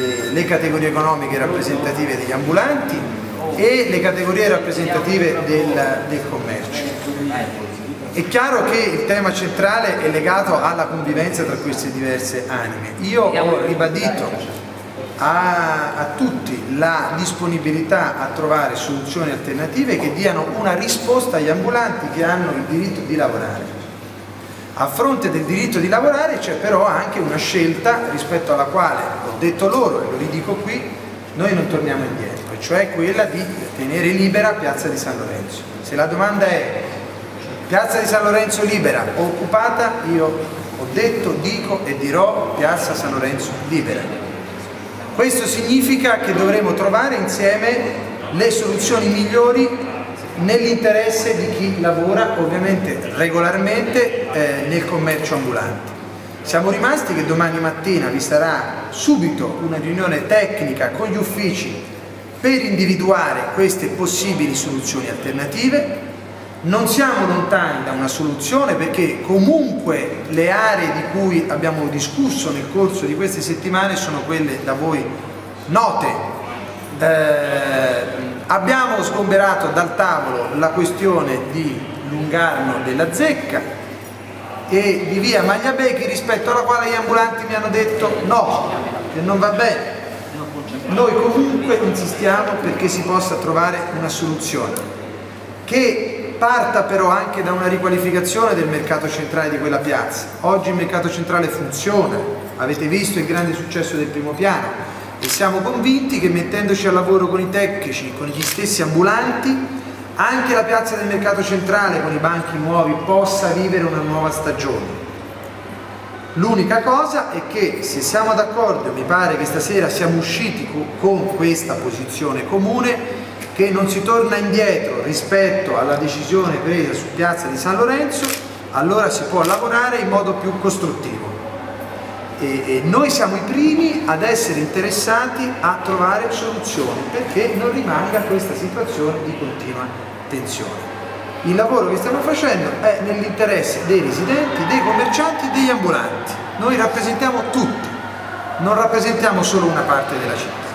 eh, le categorie economiche rappresentative degli ambulanti e le categorie rappresentative del, del commercio. È chiaro che il tema centrale è legato alla convivenza tra queste diverse anime. Io ho ribadito a, a, tutti la disponibilità a trovare soluzioni alternative che diano una risposta agli ambulanti che hanno il diritto di lavorare. A fronte del diritto di lavorare c'è però anche una scelta rispetto alla quale, ho detto loro e lo ridico qui, noi non torniamo indietro, cioè quella di tenere libera Piazza di San Lorenzo. Se la domanda è Piazza di San Lorenzo libera o occupata, io ho detto, dico e dirò Piazza San Lorenzo libera. Questo significa che dovremo trovare insieme le soluzioni migliori nell'interesse di chi lavora ovviamente regolarmente eh, nel commercio ambulante. Siamo rimasti che domani mattina vi sarà subito una riunione tecnica con gli uffici per individuare queste possibili soluzioni alternative non siamo lontani da una soluzione perché comunque le aree di cui abbiamo discusso nel corso di queste settimane sono quelle da voi note. Eh, abbiamo sgomberato dal tavolo la questione di Lungarno della Zecca e di via Magliabechi rispetto alla quale gli ambulanti mi hanno detto no, che non va bene. Noi comunque insistiamo perché si possa trovare una soluzione che parta però anche da una riqualificazione del mercato centrale di quella piazza. Oggi il mercato centrale funziona, avete visto il grande successo del primo piano e siamo convinti che mettendoci al lavoro con i tecnici, con gli stessi ambulanti, anche la piazza del mercato centrale con i banchi nuovi possa vivere una nuova stagione. L'unica cosa è che se siamo d'accordo, mi pare che stasera siamo usciti con questa posizione comune, che non si torna indietro rispetto alla decisione presa su Piazza di San Lorenzo, allora si può lavorare in modo più costruttivo. E, e noi siamo i primi ad essere interessati a trovare soluzioni perché non rimanga questa situazione di continua tensione. Il lavoro che stiamo facendo è nell'interesse dei residenti, dei commercianti e degli ambulanti. Noi rappresentiamo tutti, non rappresentiamo solo una parte della città.